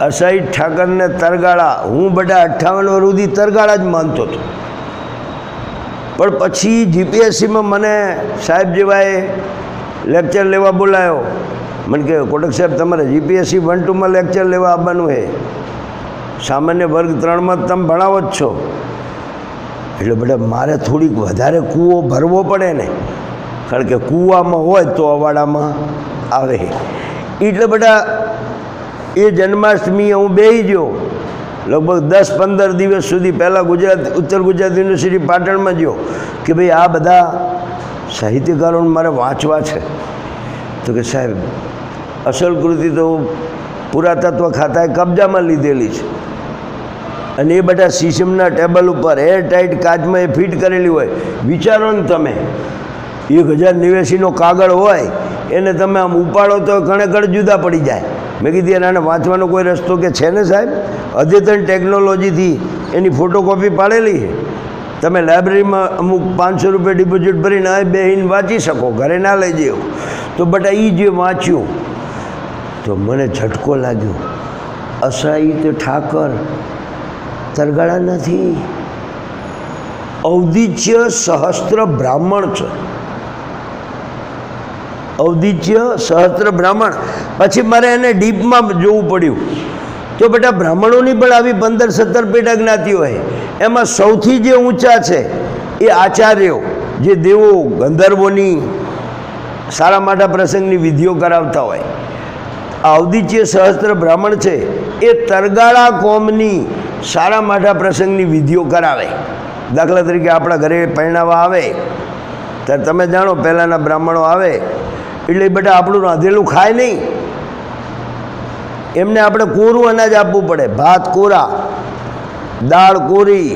અસાઈ ઠાકરને તરગાળા. હું બધા અઠ્ઠાવન વર્ષ સુધી તરગાળા જ માનતો હતો. પણ પછી જીપીએસસીમાં મને સાહેબ જેવાએ લેક્ચર લેવા બોલાયો. મને કે કોટક સાહેબ, તમારે જીપીએસસી વન ટુમાં લેક્ચર લેવા આવવાનું છે સામાન્ય વર્ગ ત્રણમાં તમે ભણાવો જ છો. એટલે બધા, મારે થોડીક વધારે કૂવો ભરવો પડે ને. કારણ કે કૂવામાં હોય તો અવાડામાં આવે. એટલે બધા એ જન્માષ્ટમી હું બેહી ગયો. લગભગ દસ પંદર દિવસ સુધી પહેલાં ગુજરાત, ઉત્તર ગુજરાત યુનિવર્સિટી પાટણમાં ગયો કે ભાઈ આ બધા સાહિત્યકારોને મારે વાંચવા છે. તો કે સાહેબ, અસલ કૃતિ તો પુરાતત્વ ખાતાએ કબજામાં લીધેલી છે. અને એ બધા સિસ્ટમના ટેબલ ઉપર એર ટાઈટ કાચમાં એ ફિટ કરેલી હોય. વિચારો ને તમે. એક હજાર નેવ્યાસીનો કાગળ હોય, એને તમે આમ ઉપાડો તો ઘણે ઘણ જુદા પડી જાય. મેં કીધી આને વાંચવાનો કોઈ રસ્તો કે છે ને સાહેબ? અદ્યતન ટેકનોલોજીથી એની ફોટોકોપી પાડેલી છે. તમે લાઇબ્રેરીમાં અમુક પાંચસો રૂપિયા ડિપોઝિટ ભરીને આ બેહીને વાંચી શકો, ઘરે ના લઈ જયો તો બટ એ જે વાંચ્યું, તો મને ઝટકો લાગ્યો. અસાહિત ઠાકર, તરગાળા નથી. ઔદિચ્ય સહસ્ત્ર બ્રાહ્મણ છે. ઔદિચ્ય સહસ્ત્ર બ્રાહ્મણ. પછી મારે એને ડીપમાં જોવું પડ્યું. તો બેટા બ્રાહ્મણોની પણ આવી પંદર સત્તર પેટા જ્ઞાતિઓ હોય. એમાં સૌથી જે ઊંચા છે એ આચાર્યો, જે દેવો ગંધર્વોની સારા માટા પ્રસંગની વિધિઓ કરાવતા હોય. આ ઔદિચ્ય સહસ્ત્ર બ્રાહ્મણ છે એ તરગાળા કોમની સારા માઠા પ્રસંગની વિધિઓ કરાવે. દાખલા તરીકે આપણા ઘરે પરણાવા આવે. ત્યારે તમે જાણો પહેલાંના બ્રાહ્મણો આવે એટલે બેટા આપણું રાંધેલું ખાય નહીં. એમને આપણે કોરું અનાજ આપવું પડે. ભાત, કોરા, દાળ, કોરી,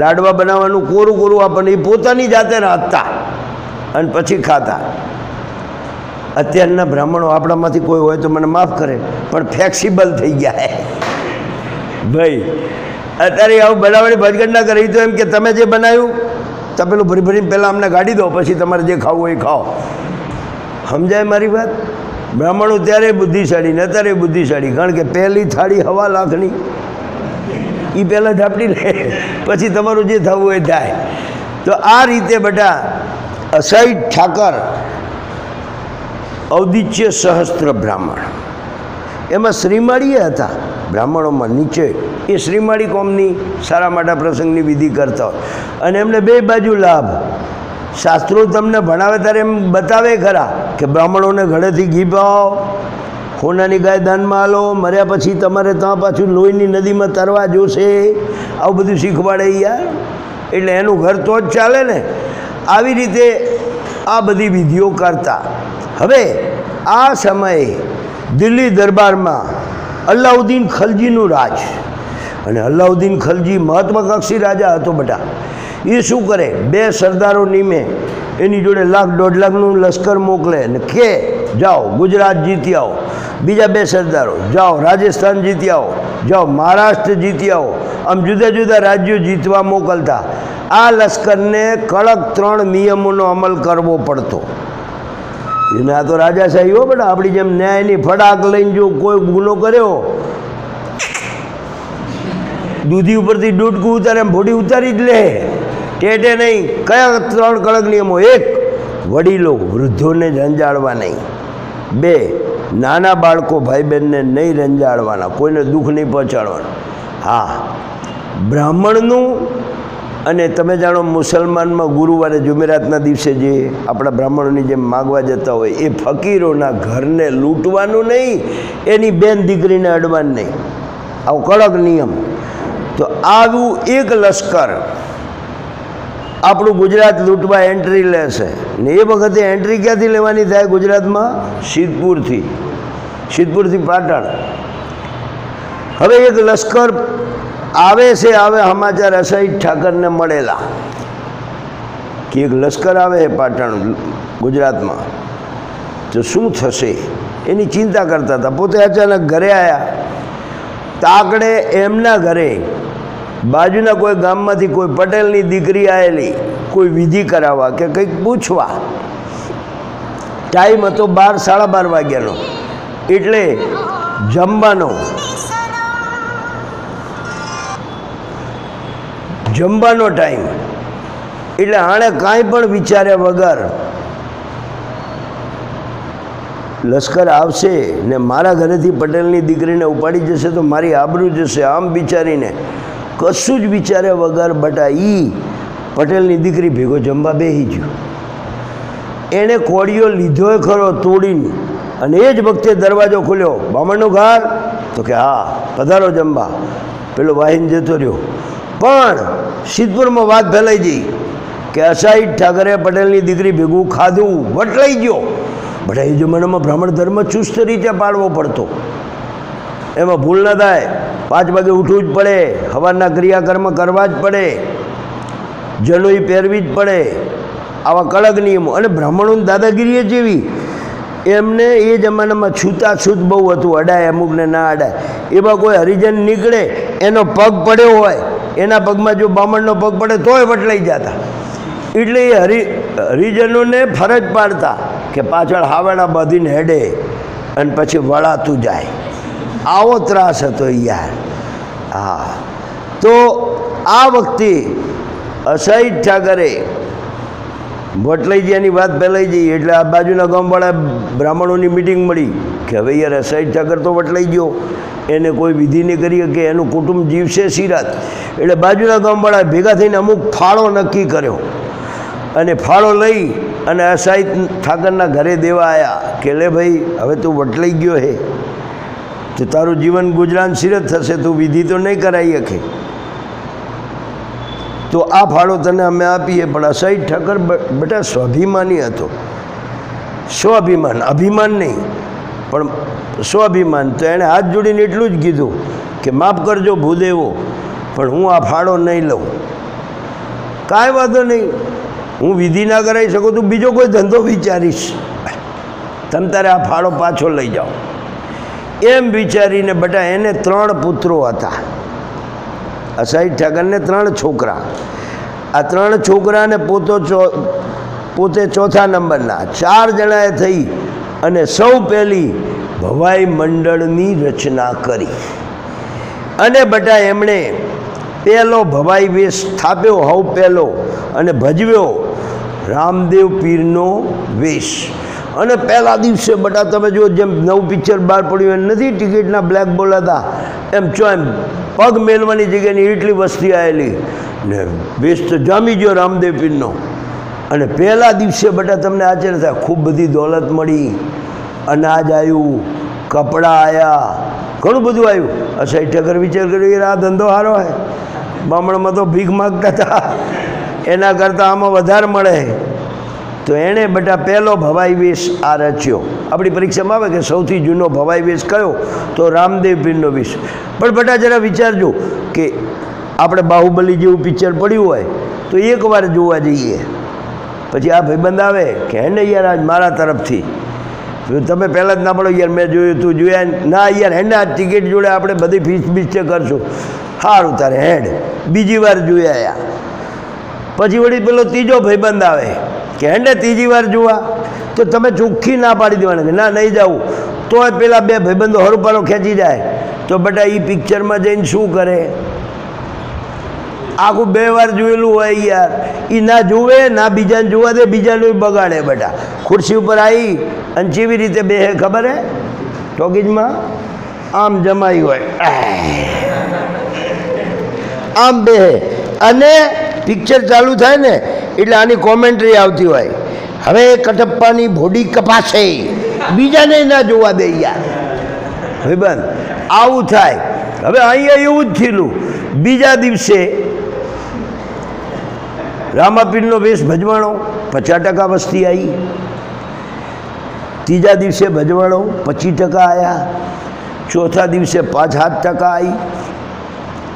લાડવા બનાવવાનું કોરું કોરું આપણને એ પોતાની જાતે રાંધતા અને પછી ખાતા. અત્યારના બ્રાહ્મણો આપણામાંથી કોઈ હોય તો મને માફ કરે, પણ ફ્લેક્સિબલ થઈ ગયા ભાઈ, અત્યારે આવું બનાવવાની ભજગટ ના કરી તો એમ કે તમે જે બનાવ્યું તપેલું ભરી ભરીને પહેલાં અમને ગાડી દો, પછી તમારે જે ખાવું હોય એ ખાઓ. સમજાય મારી વાત? બ્રાહ્મણો ત્યારે બુદ્ધિશાળી ને અત્યારે બુદ્ધિશાળી. કારણ કે પહેલી થાળી હવા લાખની એ પહેલાં ઝાપટી લે. પછી તમારું જે થવું હોય થાય. તો આ રીતે બધા અસાઈ ઠાકર ઔદિચ્ય સહસ્ત્ર બ્રાહ્મણ. એમાં શ્રીમાળીએ હતા. બ્રાહ્મણોમાં નીચે. એ શ્રીમાળી કોમની સારા માટા પ્રસંગની વિધિ કરતા હોય. અને એમને બે બાજુ લાભ. શાસ્ત્રો તમને ભણાવે ત્યારે એમ બતાવે ખરા કે બ્રાહ્મણોને ઘરેથી ઘી પાવો હોનાની ગાય દાનમાં હાલો મર્યા પછી તમારે ત્યાં પાછું લોહીની નદીમાં તરવા જોશે, આવું બધું શીખવાડે યાર. એટલે એનું ઘર તો જ ચાલે ને. આવી રીતે આ બધી વિધિઓ કરતા. હવે આ સમયે દિલ્હી દરબારમાં અલ્લાઉદ્દીન ખલજીનું રાજ. અને અલ્લાઉદ્દીન ખલજી મહત્વાકાંક્ષી રાજા હતો બધા એ શું કરે? બે સરદારો નીમે, એની જોડે લાખ દોઢ લાખનું લશ્કર મોકલે ને કે, જાઓ, ગુજરાત જીતી આવો. બીજા બે સરદારો, જાઓ, રાજસ્થાન જીતી આવો, જાઓ, મહારાષ્ટ્ર જીતી આવો. આમ જુદા જુદા રાજ્યો જીતવા મોકલતા. આ લશ્કરને કડક ત્રણ નિયમોનો અમલ કરવો પડતો. એને આ તો રાજાશાહી હો બેટા આપણી જેમ ન્યાયની ફડાક લઈને જો કોઈ ગુનો કર્યો, દૂધી ઉપરથી ડૂટકું ઉતારે ભોડી ઉતારી જ લે. ટેટે નહીં, કયા ત્રણ કડક નિયમો? એક, વડીલો વૃદ્ધોને રંજાડવા નહીં. બે, નાના બાળકો ભાઈ બહેનને નહીં રંજાડવાના, કોઈને દુઃખ નહીં પહોંચાડવાનું. હા, બ્રાહ્મણનું અને તમે જાણો મુસલમાનમાં ગુરુવારે જુમેરાતના દિવસે જે આપણા બ્રાહ્મણોની જેમ માગવા જતા હોય, એ ફકીરોના ઘરને લૂંટવાનું નહીં, એની બેન દીકરીને અડવાનું નહીં. આવો કડક નિયમ. તો આવું એક લશ્કર આપણું ગુજરાત લૂંટવા એન્ટ્રી લેશે. ને એ વખતે એન્ટ્રી ક્યાંથી લેવાની થાય ગુજરાતમાં? સિદ્ધપુરથી. સિદ્ધપુરથી પાટણ. હવે એક લશ્કર આવે છે, આવે સમાચાર અસહિત ઠાકરને મળેલા. કે એક લશ્કર આવે છે પાટણ ગુજરાતમાં. તો શું થશે? એની ચિંતા કરતા હતા. પોતે અચાનક ઘરે આવ્યા તાકડે એમના ઘરે બાજુના કોઈ ગામમાંથી કોઈ પટેલની દીકરી આવેલી કોઈ વિધિ કરાવવા કે કંઈક પૂછવા. ટાઈમ હતો બાર, સાડા બાર વાગ્યાનો. એટલે જમવાનો. જમવાનો ટાઈમ એટલે આણે કાંઈ પણ વિચાર્યા વગર લશ્કર આવશે ને મારા ઘરેથી પટેલની દીકરીને ઉપાડી જશે તો મારી આબરૂ જશે આમ વિચારીને કશું જ વિચાર્યા વગર બટા ઈ પટેલની દીકરી ભેગો જમવા બેસી ગયો. એણે કોળીઓ લીધો ખરો તોડીને અને એ જ વખતે દરવાજો ખુલ્યો. બામણનું ઘર? તો કે, હા, પધારો જમવા. પેલો વાહિન જતો રહ્યો. પણ સિદ્ધપુરમાં વાત ફેલાઈ ગઈ કે અસાઈ ઠાકરે પટેલની દીકરી ભેગું ખાધું, વટલાઈ ગયો. બધા એ જમાનામાં બ્રાહ્મણ ધર્મ ચુસ્ત રીતે પાળવો પડતો. એમાં ભૂલ ન થાય. પાંચ વાગે ઉઠવું જ પડે. હવાના ક્રિયાકર્મ કરવા જ પડે. જનોઈ પહેરવી જ પડે. આવા કડક નિયમો. અને બ્રાહ્મણોની દાદાગીરીએ જેવી એમને એ જમાનામાં છૂતાછૂત બહુ હતું. અડાય, અમુકને ના અડાય. એવા કોઈ હરિજન નીકળે, એનો પગ પડ્યો હોય. એના પગમાં જો બામણનો પગ પડે તોય વટલાઈ જતા. એટલે એ હરિ, હરિજનોને ફરજ પાડતા કે પાછળ હાવડા બાંધીને હેડે અને પછી વળાતું જાય. આવો ત્રાસ હતો યાર. હા. તો આ વખતે અસાઈ ઠાકરે વટલાઈ જયાની વાત ફેલાઈ જઈ એટલે આ બાજુના ગામવાળા બ્રાહ્મણોની મિટિંગ મળી કે હવે યાર અસાઈ ઠાકર તો વટલાઈ ગયો. એને કોઈ વિધિ નહીં કરી કે એનું કુટુંબ જીવશે સિરાત. એટલે બાજુના ગામવાળા ભેગા થઈને અમુક ફાળો નક્કી કર્યો. અને ફાળો લઈ અને અસાઈ ઠાકરના ઘરે દેવા આવ્યા કે લે ભાઈ, હવે તું વટલાઈ ગયો હે. તો તારું જીવન ગુજરાન સિરત થશે, તું વિધિ તો નહીં કરાવી શકે. તો આ ફાળો તને અમે આપીએ, પણ અસહી ઠક્કર બેટા સ્વાભિમાની હતો. સ્વાભિમાન, અભિમાન નહીં, પણ સ્વાભિમાન. તો એણે હાથ જોડીને એટલું જ કીધું કે, માફ કરજો ભૂદેવો, પણ હું આ ફાળો નહીં લઉં. કાંઈ વાંધો નહીં. હું વિધિ ના કરાવી શકું તું બીજો કોઈ ધંધો વિચારીશ. તમ તારે આ ફાળો પાછો લઈ જાઓ. એમ વિચારીને બધા એને ત્રણ પુત્રો હતા. અસાઈ ઠાકરને ત્રણ છોકરા. આ ત્રણ છોકરાને પોતો પોતે ચોથા નંબરના. ચાર જણાએ થઈ અને સૌ પહેલી ભવાઈ મંડળની રચના કરી. અને બટા એમણે પહેલો ભવાઈ વેશ સ્થાપ્યો હવ પહેલો અને ભજવ્યો રામદેવ પીરનો વેશ. અને પહેલા દિવસે બટા તમે જો જેમ નવું પિક્ચર બહાર પડ્યું એમ નથી ટિકિટના બ્લેક બોલ હતા, એમ ચો એમ પગ મેલવાની જગ્યાની એટલી વસ્તી આવેલી ને બેસ તો જામી ગયો રામદેવ પીરનો. અને પહેલા દિવસે બટા તમને આશ્ચર્ય થાય ખૂબ બધી દોલત મળી અનાજ આવ્યું કપડાં આવ્યા ઘણું બધું આવ્યું અસાઈ ઠક્કર વિચાર કર્યો, યાર, આ ધંધો સારો હે બામણમાં તો ભીખ માગતા હતા. એના કરતાં આમાં વધારે મળે તો એણે બેટા પહેલો ભવાઈ વેશ આ રચ્યો. આપણી પરીક્ષામાં આવે કે સૌથી જૂનો ભવાઈ વેશ કયો? તો રામદેવ પીરનો વેશ પણ બેટા જરા વિચારજો કે આપણે બાહુબલી જેવું પિક્ચર પડ્યું હોય તો એકવાર જોવા જઈએ. પછી આ ભાઈબંધ આવે કે હે ને યાર આજ મારા તરફથી. તમે પહેલાં જ ના પડો યાર, મેં જોયું તું જોયા ના યાર હેને આ ટિકિટ જોડે આપણે બધી ફીસ બીસ ચેક કરશું. સારું તારે, હેડ, બીજી વાર જોયા પછી વળી પેલો ત્રીજો ભાઈબંધ આવે. કે હેને ત્રીજી વાર જોવા. તો તમે ચોખ્ખી ના પાડી દેવાના કે ના નહીં જાવું તોય પેલા બે ભાઈબંધો હરુપારો ખેંચી જાય. તો બેટા એ પિક્ચરમાં જઈને શું કરે? આખું બે વાર જોયેલું હોય યાર. એ ના જુએ, ના બીજાને જોવા દે, બીજાનું બગાડે બેટા. ખુરશી ઉપર આવી અને જેવી રીતે બે ખબર હે? ટોકીજમાં? આમ જમાઈ હોય. આમ બે અને પિક્ચર ચાલુ થાય ને, એટલે આની કોમેન્ટ્રી આવતી હોય. હવે કટપ્પાની બોડી કપાશે. બીજાને ના જોવા દે યાર. ભાઈબંધ આવું થાય. હવે અહીંયા એવું જ થયેલું. બીજા દિવસે રામાપીરનો વેશ ભજવાણો પચાસ ટકા વસ્તી આવી. ત્રીજા દિવસે ભજવાણો પચીસ ટકા આવ્યા ચોથા દિવસે પાંચ સાત ટકા આવી.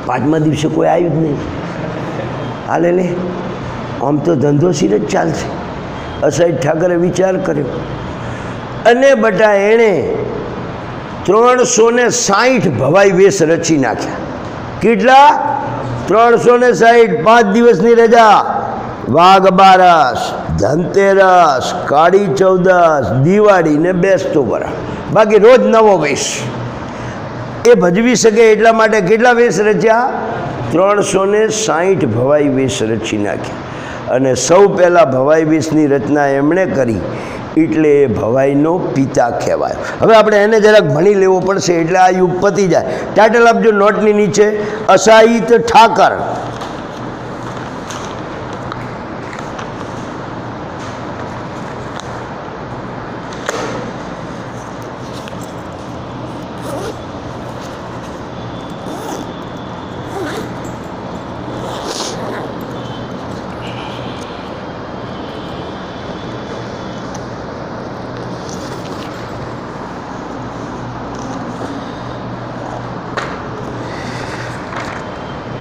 પાંચમા દિવસે કોઈ આવ્યું જ નહીં. હાલે લે. આમ તો ધંધો સિર જ ચાલશે. અસાઈ ઠાકરે વિચાર કર્યો. અને બટા એણે ત્રણસો ને સાહીઠ ભવાઈ વેશ રચી નાખ્યા. કેટલા? ત્રણસો ને સાહીઠ. પાંચ દિવસની રજા. વાઘ બારસ, ધનતેરસ, કાળી ચૌદસ, દિવાળી ને બેસતો વરા બાકી રોજ નવો વેશ. એ ભજવી શકે એટલા માટે કેટલા વેશ રચ્યા? ત્રણસો ને સાહીઠ ભવાઈ વેશ રચી નાખી. અને સૌ પહેલાં ભવાઈ વેશની રચના એમણે કરી, એટલે એ ભવાઈનો પિતા કહેવાય. હવે આપણે એને જરાક ભણી લેવો પડશે, એટલે આ યુગ પતી જાય. ટાઇટલ આપજો નોટની નીચે, અસાહિત ઠાકર.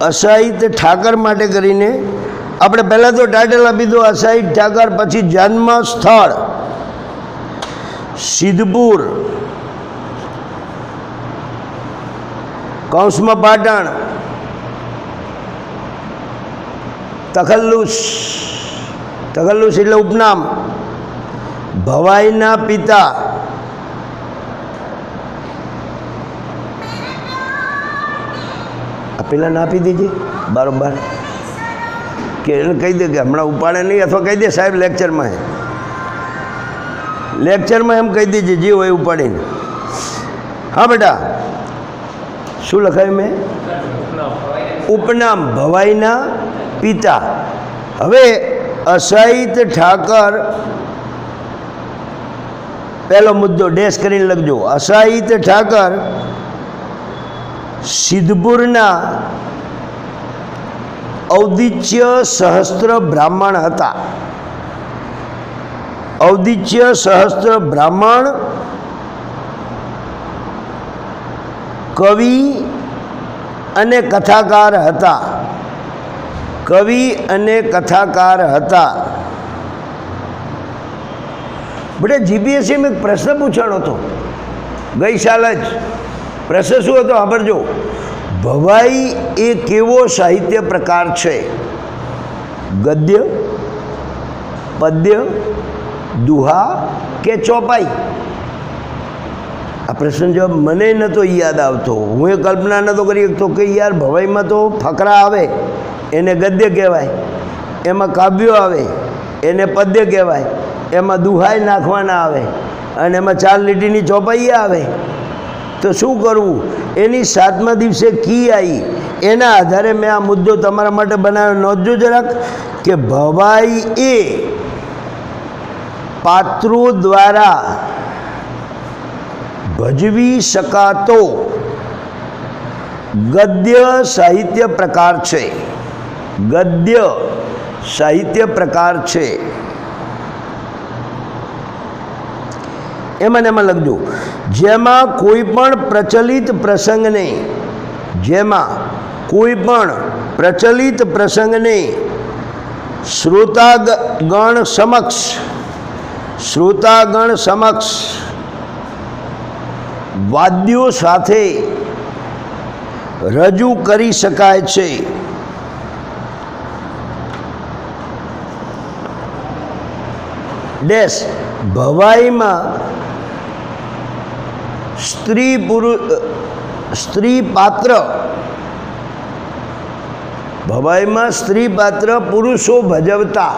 અસાહિત ઠાકર માટે કરીને આપણે પહેલાં તો ટાઇટલ આપી દો અસાહિત ઠાકર, પછી જન્મ સ્થળ સિદ્ધપુર, કૌંસમાં પાટણ, તખલ્લુસ તખલ્લુસ એટલે ઉપનામ, ભવાઈના પિતા આ પેલા ના આપી દેજે? બારોબાર. કે એને કહી દે કે હમણાં ઉપાડે નહીં અથવા કહી દે સાહેબ લેક્ચરમાં હે લેક્ચરમાં એમ કહી દેજે, જે હોય ઉપાડીને હા બેટા. શું લખાયું મેં? ઉપનામ ભવાઈના પિતા. હવે અસાહિત ઠાકર પહેલો મુદ્દો ડેશ કરીને લખજો. અસાહિત ઠાકર સિદ્ધપુરના ઔદિત્ય સહસ્ત્ર બ્રાહ્મણ હતા. ઔદિત્ય સહસ્ત્ર બ્રાહ્મણ કવિ અને કથાકાર હતા. કવિ અને કથાકાર હતા. બેટા જીપીએસસીમાં એક પ્રશ્ન પૂછાણો હતો. ગઈ સાલ જ પ્રશ્ન શું હતો? સાંભળજો ભવાઈ એ કેવો સાહિત્ય પ્રકાર છે? ગદ્ય, પદ્ય, દુહા કે ચોપાઈ? આ પ્રશ્ન જવાબ મને નહોતો યાદ આવતો. હું એ કલ્પના નહોતો કરી શકતો કે યાર ભવાઈમાં તો ફકરા આવે, એને ગદ્ય કહેવાય, એમાં કાવ્યો આવે, એને પદ્ય કહેવાય, એમાં દુહાઈ નાખવાના આવે, અને એમાં ચાર લીટીની ચોપાઈ આવે. તો શું કરવું? એની સાતમા દિવસે કી આવી એના આધારે મેં આ મુદ્દો તમારા માટે બનાવ્યો. નોંધજો જરાક કે ભવાઈ એ પાત્રો દ્વારા ભજવી શકાતો ગદ્ય સાહિત્ય પ્રકાર છે. ગદ્ય સાહિત્ય પ્રકાર છે. એમાં એમાં લખજો. જેમાં કોઈ પણ પ્રચલિત પ્રસંગને જેમાં કોઈ પણ પ્રચલિત પ્રસંગને શ્રોતાગણ સમક્ષ શ્રોતાગણ સમક્ષ વાદ્યો સાથે રજૂ કરી શકાય છે. ડેશ, ભવાઈમાં સ્ત્રી પુરુષ સ્ત્રી પાત્ર. ભવાઈમાં સ્ત્રી પાત્ર પુરુષો ભજવતા.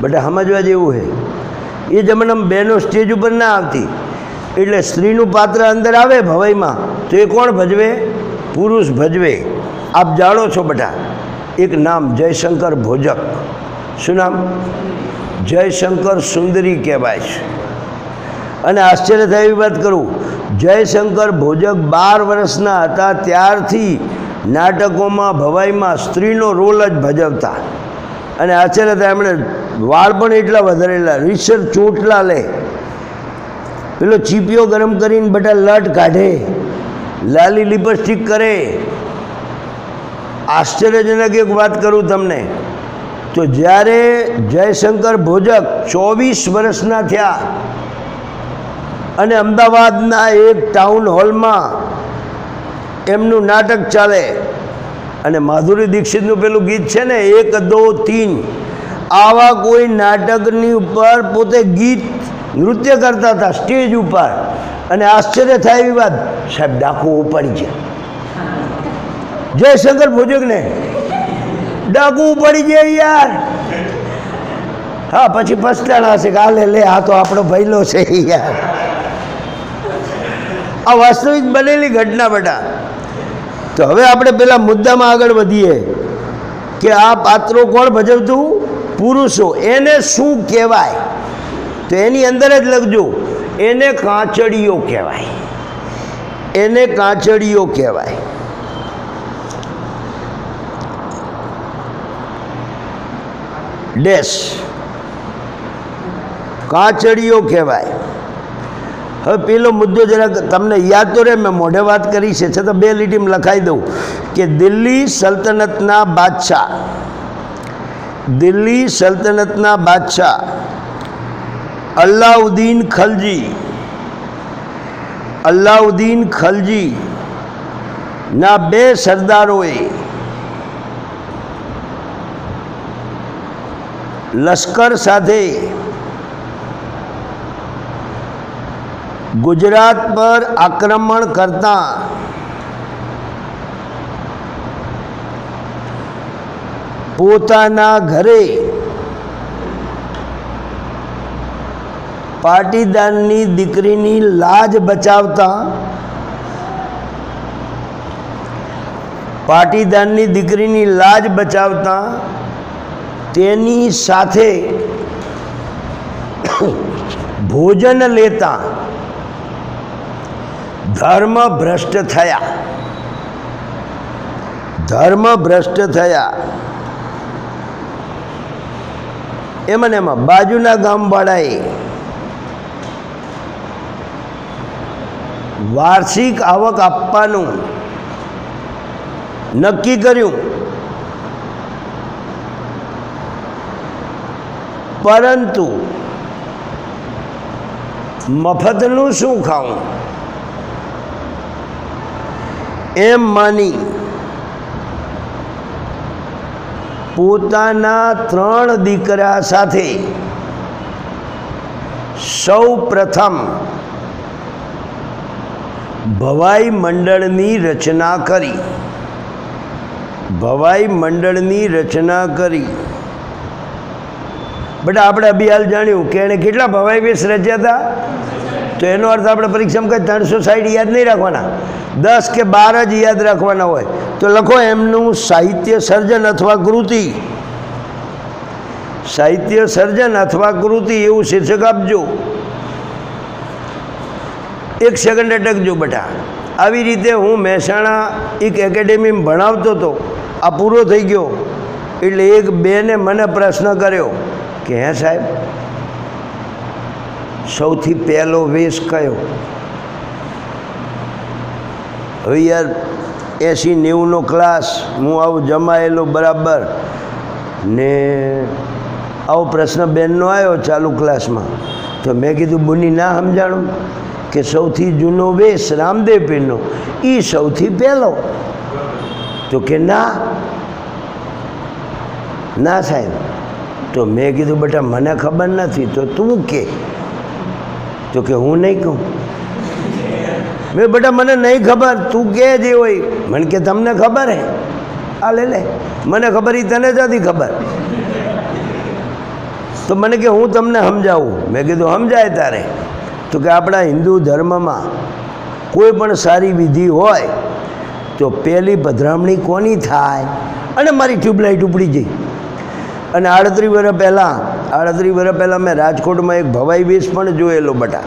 બટા સમજવા જેવું છે એ જમાનામાં બહેનો સ્ટેજ ઉપર ના આવતી. એટલે સ્ત્રીનું પાત્ર અંદર આવે ભવાઈમાં, તો એ કોણ ભજવે? પુરુષ ભજવે. આપ જાણો છો બટા, એક નામ જયશંકર ભોજક. શું નામ? જયશંકર સુંદરી કહેવાય છે. અને આશ્ચર્ય થાય એવી વાત કરું, જયશંકર ભોજક બાર વર્ષના હતા ત્યારથી નાટકોમાં ભવાઈમાં સ્ત્રીનો રોલ જ ભજવતા. અને આશ્ચર્ય થાય એમણે વાળ પણ એટલા વધારેલા, રીસર ચોટલા લે. પેલો ચીપિયો ગરમ કરીને બધા લટ કાઢે, લાલી લિપસ્ટિક કરે. આશ્ચર્યજનક એક વાત કરું તમને તો જ્યારે જયશંકર ભોજક ચોવીસ વર્ષના થયા અને અમદાવાદના એક ટાઉન હોલમાં એમનું નાટક ચાલે અને માધુરી દીક્ષિતનું પેલું ગીત છે ને, એક, દો, તીન, આવા કોઈ નાટકની ઉપર પોતે ગીત નૃત્ય કરતા હતા સ્ટેજ ઉપર. અને આશ્ચર્ય થાય એવી વાત, સાહેબ, ડાકુ ઉપાડી છે જયશંકર ભોજકને ડાકુ પડી જાય યાર. હા, પછી પસ્તાણા છે કે હાલે લે, આ તો આપણો ભૈલો છે યાર. આ વાસ્તવિક બનેલી ઘટના બેટા. તો હવે આપણે પેલા મુદ્દામાં આગળ વધીએ કે આ પાત્રો કોણ ભજવતું? પુરુષો. એને શું કહેવાય? તો એની અંદર જ લખજો, એને કાંચડીઓ કહેવાય. એને કાંચડીઓ કહેવાય. ડેશ. કાંચડીઓ કહેવાય. હવે પેલો મુદ્દો જરાક તમને યાદ તો રહે, મેં મોઢે વાત કરી છે, છતાં બે લીટીમાં લખાઈ દઉં કે દિલ્હી સલ્તનતના બાદશાહ. દિલ્હી સલ્તનતના બાદશાહ અલ્લાઉદ્દીન ખલજી. અલ્લાઉદ્દીન ખલજી ના બે સરદારોએ લશ્કર સાથે ગુજરાત પર આક્રમણ કરતા પોતાના ઘરે પાટીદારની દીકરીની લાજ બચાવતા પાટીદારની દીકરીની લાજ બચાવતા તેની સાથે ભોજન લેતા ધર્મ ભ્રષ્ટ થયા. ધર્મ ભ્રષ્ટ થયા. એમાં ને એમાં બાજુના ગામવાળાએ વાર્ષિક આવક આપવાનું નક્કી કર્યું. પરંતુ મફતનું શું ખાવું? એમ માની પોતાના ત્રણ દીકરા સાથે સૌ પ્રથમ ભવાઈ મંડળની રચના કરી. ભવાઈ મંડળની રચના કરી. બટ, આપણે અભિહાલ જાણ્યું કે એણે કેટલા ભવાઈ વેશ રચ્યા હતા? તો એનો અર્થ આપણે પરીક્ષામાં કંઈ ત્રણસો સાઈડ યાદ નહીં રાખવાના. દસ કે બાર જ યાદ રાખવાના હોય. તો લખો એમનું સાહિત્ય સર્જન અથવા કૃતિ. સાહિત્ય સર્જન અથવા કૃતિ એવું શીર્ષક આપજો. એક સેકન્ડ અટકજો બટા. આવી રીતે હું મહેસાણા એક એકેડેમીમાં ભણાવતો હતો. આ પૂરો થઈ ગયો. એટલે એક બેને મને પ્રશ્ન કર્યો. કે હે સાહેબ, સૌથી પહેલો વેશ કયો? હવે યાર એંસી નેવુંનો ક્લાસ હું આવું જમાયેલો બરાબર. ને આવો પ્રશ્ન બેનનો આવ્યો ચાલુ ક્લાસમાં તો મેં કીધું, બુની, ના સમજાણું કે સૌથી જૂનો વેશ રામદેવ પીરનો એ સૌથી પહેલો. તો કે, ના. ના, સાહેબ. તો મેં કીધું, બેટા, મને ખબર નથી, તો તું કે. તો કે, હું નહીં કહું. મેં બેટા, મને નહીં ખબર, તું કે જે હોય. મને કે, તમને ખબર હે? આ લે લે. મને ખબર એ તને જ નથી ખબર. તો મને કે, હું તમને સમજાવું. મેં કીધું, સમજાય તારે. તો કે, આપણા હિન્દુ ધર્મમાં કોઈ પણ સારી વિધિ હોય, તો પહેલી પધરામણી કોની થાય? અને મારી ટ્યુબલાઇટ ઉપડી જઈ અને આડત્રીસ વર્ષ પહેલાં, આડત્રીસ વર્ષ પહેલાં મેં રાજકોટમાં એક ભવાઈ વેશ પણ જોયેલો બટા.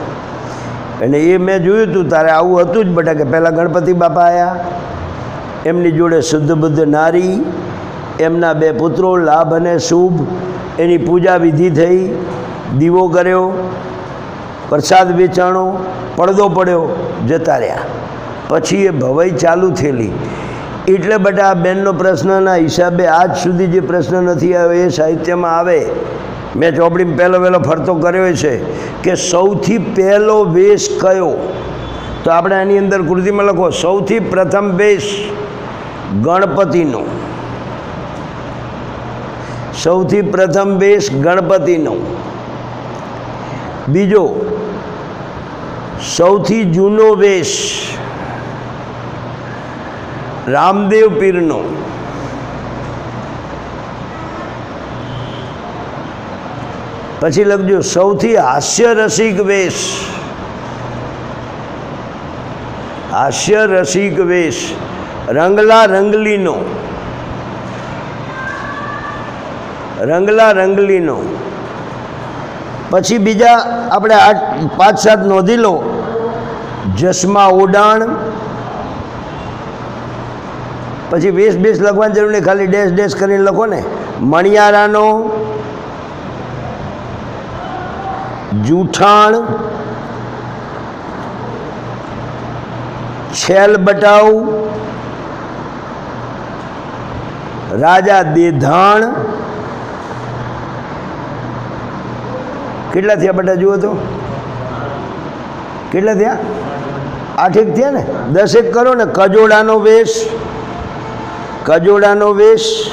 અને એ મેં જોયું હતું તારે આવું હતું જ બટા કે પહેલાં ગણપતિ બાપા આવ્યા એમની જોડે શુદ્ધ બુદ્ધ નારી, એમના બે પુત્રો, લાભ અને શુભ, એની પૂજા વિધિ થઈ, દીવો કર્યો, પ્રસાદ વેચાણો, પડદો પડ્યો, જતા રહ્યા. પછી એ ભવાઈ ચાલુ થયેલી. એટલે બટા આ બેનનો પ્રશ્નના હિસાબે આજ સુધી જે પ્રશ્ન નથી આવ્યો એ સાહિત્યમાં આવે. મેં ચોપડીમાં પહેલો વહેલો ફરતો કર્યો છે કે સૌથી પહેલો વેશ કયો? તો આપણે આની અંદર કૃતિમાં લખો, સૌથી પ્રથમ વેશ ગણપતિનો. સૌથી પ્રથમ વેશ ગણપતિનો. બીજો, સૌથી જૂનો વેશ રામદેવ પીરનો. પછી લખજો, સૌથી હાસ્ય રસિક વેશ. હાસ્ય રસિક વેશ. રંગલા રંગલીનો. રંગલા રંગલીનો. પછી બીજા આપણે આ પાંચ સાત નોંધી લો. જસમા ઉડાણ પછી વેશ બેસ લખવાની જરૂર નહીં, ખાલી ડેશ ડેશ કરીને લખો ને. મણિયારાનો જૂઠાણ, છેલ બટાવ, રાજા દેધાણ. કેટલા થયા બટા, જુઓ તો. કેટલા થયા? આઠેક થયા ને? દસેક કરો ને, કજોડાનો વેશ. કજોડાનો વેશ,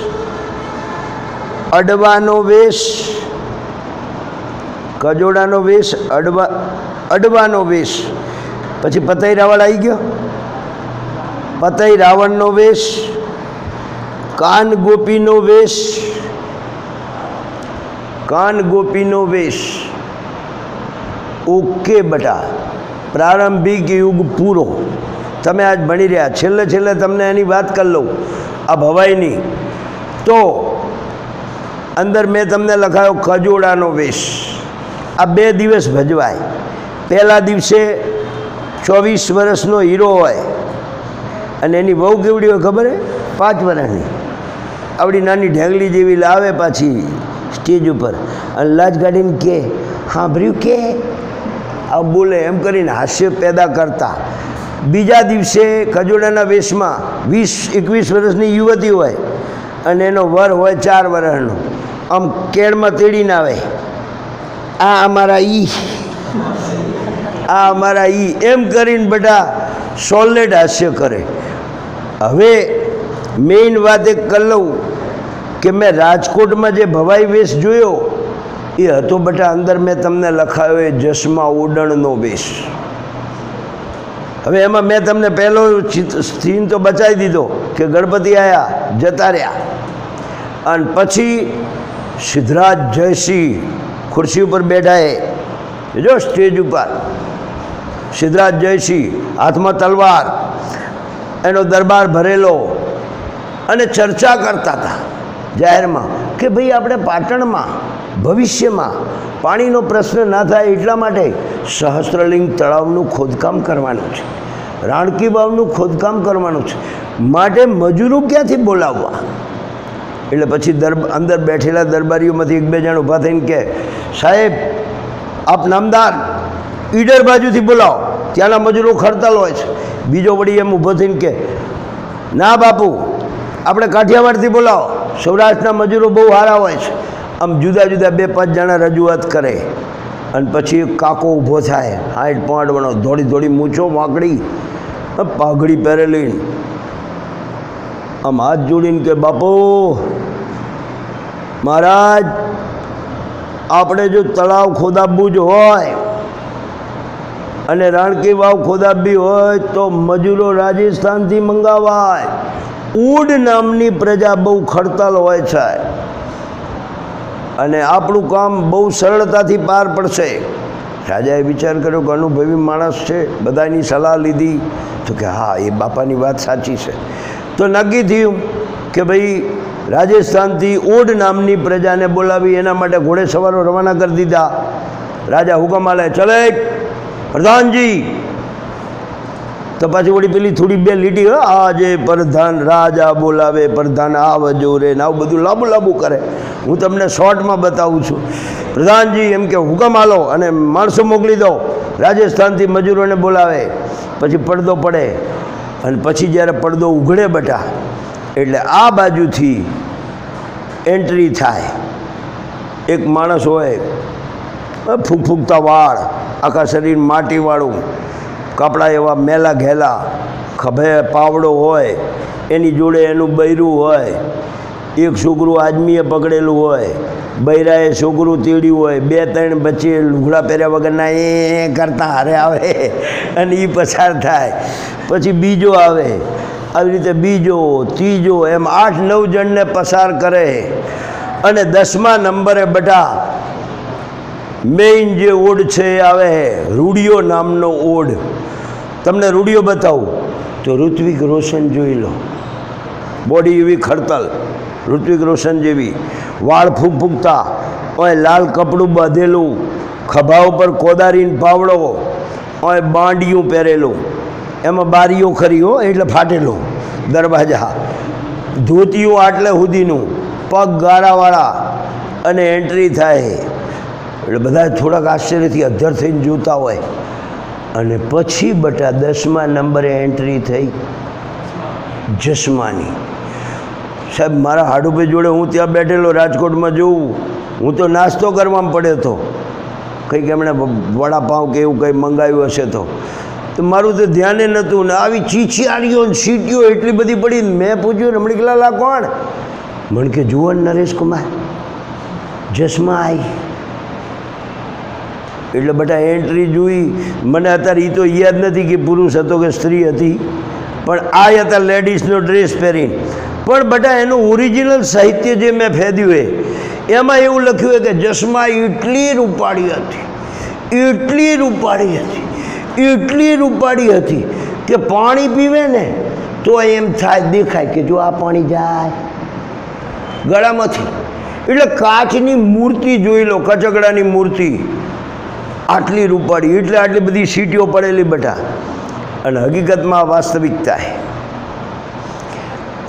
અડવાનો વેશ કજોડાનો વેશ, અડવા, અડવાનો વેશ. પછી પતઈ રાવળ આવી ગયો. પતઈ રાવણનો વેશ, કાન ગોપીનો વેશ, કાન ગોપીનો વેશ. ઓકે બટા, પ્રારંભિક યુગ પૂરો. તમે આજ ભણી રહ્યા. છેલ્લે છેલ્લે તમને એની વાત કરી લઉં. આ ભવાઈની. તો અંદર મેં તમને લખાયો ખજોડાનો વેશ. આ બે દિવસ ભજવાય. પહેલા દિવસે ચોવીસ વર્ષનો હીરો હોય. અને એની બહુ કેવડી હોય ખબર પાંચ વર્ષની. આવડી નાની ઢેંગલી જેવી લાવે પાછી સ્ટેજ ઉપર. અને લાજ કાઢીને કે સાંભળ્યું કે? આ બોલે એમ કરીને હાસ્ય પેદા કરતા. બીજા દિવસે ખજૂરાના વેશમાં વીસ, એકવીસ વર્ષની યુવતી હોય અને એનો વર હોય ચાર વર્ષનો આમ કેળમાં તેડીને આવે. આ અમારા ઈ. આ અમારા ઈ. એમ કરીને બધા સોલેડ હાસ્ય કરે. હવે મેઇન વાત એક કરી લઉં કે મેં રાજકોટમાં જે ભવાઈ વેશ જોયો, એ હતો બટા અંદર મેં તમને લખાયો એ જસમા ઉડણનો વેશ. હવે એમાં મેં તમને પહેલો સીન તો બચાવી દીધો કે ગણપતિ આવ્યા જતા રહ્યા. અને પછી સિદ્ધરાજ જયસિંહ ખુરશી ઉપર બેઠા એ. જો સ્ટેજ ઉપર. સિદ્ધરાજ જયસિંહ, હાથમાં તલવાર, એનો દરબાર ભરેલો અને ચર્ચા કરતા હતા જાહેરમાં કે ભાઈ આપણે પાટણમાં, ભવિષ્યમાં પાણીનો પ્રશ્ન ના થાય એટલા માટે સહસ્ત્રલિંગ તળાવનું ખોદકામ કરવાનું છે. રાણકી વાવનું ખોદકામ કરવાનું છે. માટે મજૂરો ક્યાંથી બોલાવવા? એટલે પછી દરબ અંદર બેઠેલા દરબારીઓમાંથી એક બે જણ ઊભા થઈને કે, સાહેબ, આપ નામદાર, ઈડર બાજુથી બોલાવો. ત્યાંના મજૂરો ખડતાલ હોય છે. બીજો વળી એમ ઊભો થઈને કે, ના બાપુ, આપણે કાઠિયાવાડથી બોલાવો. સૌરાષ્ટ્રના મજૂરો બહુ સારા હોય છે. આમ જુદા જુદા બે પાંચ જણા રજૂઆત કરે અને પછી કાકો ઊભો થાય, હાઈટ પાંડવાનો થોડી થોડી મૂછો વાંકડી પાઘડી પહેરેલી. આમ હાથ જોડીને કે, બાપો, મહારાજ, આપણે જો તળાવ ખોદાબવું જ હોય અને રાણકી વાવ ખોદાબી હોય તો મજૂરો રાજસ્થાનથી મંગાવાય. ઉડ નામની પ્રજા બહુ ખડતાલ હોય છે. અને આપણું કામ બહુ સરળતાથી પાર પડશે. રાજાએ વિચાર કર્યો કે અનુભવી માણસ છે, બધાની સલાહ લીધી. તો કે હા, એ બાપાની વાત સાચી છે. તો નક્કી થયું કે ભાઈ, રાજસ્થાનથી ઓડ નામની પ્રજાને બોલાવી, એના માટે ઘોડે સવારો રવાના કરી દીધા. રાજા હુકમ આલે, ચલે, પ્રધાનજી તો પાછી વળી પેલી થોડી બે લીટી આજે પ્રધાન રાજા બોલાવે, પ્રધાન આવજો રે, ને આવું બધું લાંબુ લાંબુ કરે. હું તમને શોર્ટમાં બતાવું છું. પ્રધાનજી એમ કે, હુકમ આલો અને માણસો મોકલી દો. રાજસ્થાનથી મજૂરોને બોલાવે. પછી પડદો પડે અને પછી જ્યારે પડદો ઉઘડે બટા, એટલે આ બાજુથી એન્ટ્રી થાય. એક માણસ હોય ફૂંકફૂંકતા વાળ, આખા શરીર માટીવાળું. કપડાં એવા મેલા ઘેલા, ખભે પાવડો હોય, એની જોડે એનું બૈરું હોય, એક છોકરું આદમીએ પકડેલું હોય, બૈરાએ છોકરું તીડ્યું હોય, બે ત્રણ બચ્ચે લુગડા પહેર્યા વગરના એ કરતા હારે આવે અને એ પસાર થાય. પછી બીજો આવે, આવી રીતે બીજો, ત્રીજો, એમ આઠ નવ જણને પસાર કરે અને દસમા નંબરે બધા મેઇન જે ઓડ છે એ આવે, રૂડિયો નામનો ઓડ. તમને રૂડિયો બતાવું. તો ઋત્વિક રોશન જોઈ લો. બોડી એવી ખડતલ ઋત્વિક રોશન જેવી. વાળ ફૂંક ફૂંકતા ઓય લાલ કપડું બાંધેલું ખભા ઉપર કોદારીને પાવડો ઓય બાંડિયું પહેરેલું. એમાં બારીઓ ખરી હો એટલે ફાટેલું. દરવાજા. ધોતિયું આટલે સુધીનું પગ ગાળાવાળા અને એન્ટ્રી થાય. એટલે બધા થોડાક આશ્ચર્યથી અધ્ધર થઈને જોતા હોય. અને પછી બટા દસમા નંબરે એન્ટ્રી થઈ. જસમાની. સાહેબ, મારા હાડુભાઈ જોડે હું ત્યાં બેઠેલો, રાજકોટમાં જોઉં. હું તો નાસ્તો કરવામાં પડ્યો હતો. કંઈક એમણે વડાપાઉં કે એવું કંઈ મંગાવ્યું હશે તો. તો મારું તો ધ્યાને નહોતું ને આવી ચીચિયારીઓ સીટીઓ એટલી બધી પડી મેં પૂછ્યું રમણીકલાલા કોણ? મને કે નરેશ કુમાર જસમાં આવી એટલે બધા એન્ટ્રી જોઈ. મને અત્યારે એ તો યાદ નથી કે પુરુષ હતો કે સ્ત્રી હતી. પણ આ હતા લેડીઝનો ડ્રેસ પહેરીને. પણ બધા એનું ઓરિજિનલ સાહિત્ય જે મેં ફેદ્યું એ, એમાં એવું લખ્યું હોય કે જસમા એટલી રૂપાળી હતી. એટલી રૂપાળી હતી. એટલી રૂપાળી હતી કે પાણી પીવે ને તો એમ થાય, દેખાય કે જો આ પાણી જાય. ગળામાંથી. એટલે કાચની મૂર્તિ જોઈ લો, કચકડાની મૂર્તિ. આટલી રૂપાળી, એટલે આટલી બધી સીટીઓ પડેલી બધા અને હકીકતમાં વાસ્તવિકતા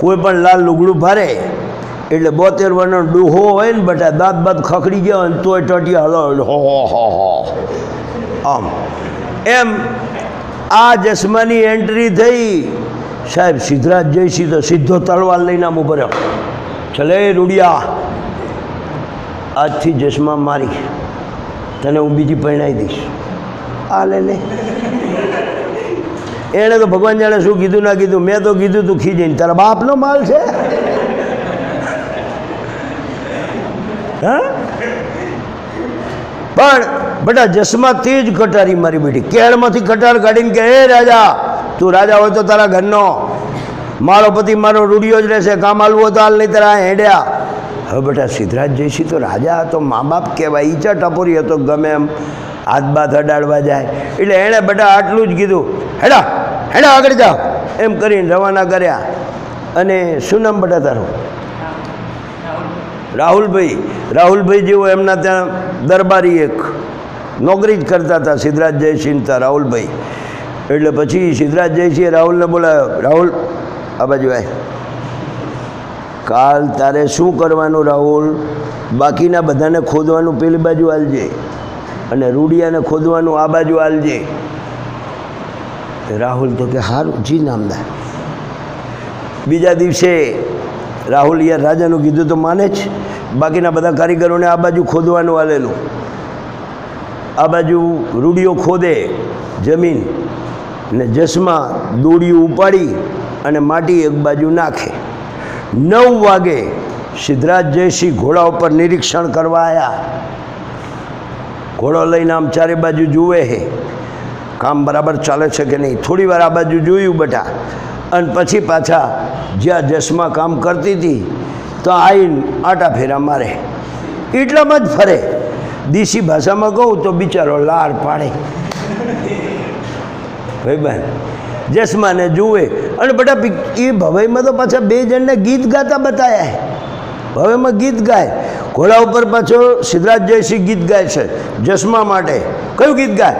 કોઈ પણ લાલ લુગડું ભારે, એટલે બોતેર વર્ષનો ડૂહો હોય ને બધા દાંત બાંત ખખડી ગયો અને તોય ટટી હલો હો હો હો આમ. એમ આ જશ્માની એન્ટ્રી થઈ, સાહેબ, સિદ્ધરાજ જયસિંહ તો સીધો તલવાર લઈને આમ ઊભો રહ્યો. રૂડિયા, આજથી જશ્મા મારી. તને હું બીજી પરણાવી દઈશ. આ લે લે. એણે તો ભગવાન જાણે શું કીધું, ના કીધું. મેં તો કીધું તું ખીજીને તારા બાપનો માલ છે. હા? પણ બેટા જસમાંથી જ કટારી મારી બેટી. કેળમાંથી કટાર કાઢીને કે, એ રાજા, તું રાજા હોય તો તારા ઘરનો. મારો પતિ મારો રૂડિયો જ રહેશે. કામ હાલવું તો હાલ નહીં તારા હેડ્યા. હવે બેટા સિદ્ધરાજ જયસિંહ તો રાજા હતો મા બાપ કહેવાય ઈચા ટપોરી હતો, ગમે એમ હાથ બાથ અડાડવા જાય. એટલે એણે બેટા આટલું જ કીધું, હેડા હેડા આગળ જાઓ એમ કરીને રવાના કર્યા. અને શું નામ બેટા તારું? રાહુલભાઈ. રાહુલભાઈ જેવો એમના ત્યાં દરબારી એક નોકરી જ કરતા હતા, સિદ્ધરાજ જયસિંહ હતા રાહુલભાઈ. એટલે પછી સિદ્ધરાજ જયસિંહે રાહુલને બોલાવ્યો, રાહુલ, આ બાજુ આય. કાલ તારે શું કરવાનું રાહુલ? બાકીના બધાને ખોદવાનું પેલી બાજુ હાલજે અને રૂડિયાને ખોદવાનું આ બાજુ હાલજે રાહુલ તો કે સારું જી નામદાર. બીજા દિવસે રાહુલ યાર રાજાનું કીધું તો માને જ. બાકીના બધા કારીગરોને આ બાજુ ખોદવાનું આલેલું. આ બાજુ રૂડિયો ખોદે જમીન ને જસમાં દોડિયું ઉપાડી અને માટી એક બાજુ નાખે. નવ વાગે સિદ્ધરાજ જયસિંહ ઘોડા ઉપર નિરીક્ષણ કરવા આવ્યા ઘોડો લઈને આમ ચારે બાજુ જુએ હે. કામ બરાબર ચાલે છે કે નહીં? થોડી વાર આ બાજુ જોયું બેટા. અને પછી પાછા જ્યાં જસમાં કામ કરતી હતી તો આવીને આટા ફેરા મારે. એટલામાં જ ફરે. દેશી ભાષામાં કહું તો બિચારો લાર પાડે. ભાઈબંધ જસમાને જુએ. અને બધા એ ભવાઈમાં તો પાછા બે જણને ગીત ગાતા બતાવ્યા ભવાઈમાં ગીત ગાય. ઘોડા ઉપર પાછો સિદ્ધરાજ જયસિંહ ગીત ગાય છે, જસમા માટે. કયું ગીત ગાય?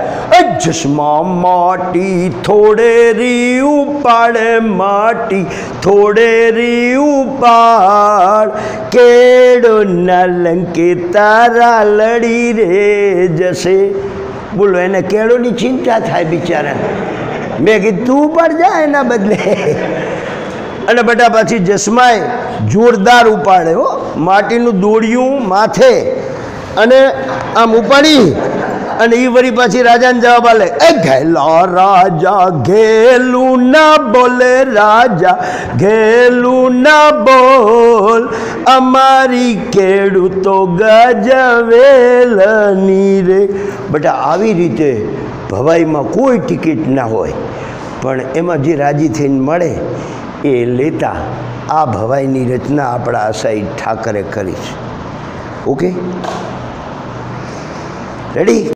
જસમા માટી થોડે રી ઉપાડે માટી, થોડે રી ઉપાડ કેડો ના લંકે તારા લડી રે જશે. બોલો, એને કેળોની ચિંતા થાય બિચારાને. મેં કીધું, તું જાય જા એના બદલે. અને બેટા પછી જસમાએ જોરદાર ઉપાડે હો. માટીનું દોડિયું માથે અને આમ ઉપાડી અને એ વળી પાછી રાજાને જવાબ આલે એ ઘેલા રાજા, ઘેલું ના બોલે રાજા, ઘેલું ના બોલ, અમારી ખેડૂતો ગજવેલની રે. બટા આવી રીતે ભવાઈમાં કોઈ ટિકિટ ના હોય. પણ એમાં જે રાજી થઈને મળે, એ લેતા આ ભવાઈની રચના આપણા આશાઈ ઠાકરે કરી છે. ઓકે? રેડી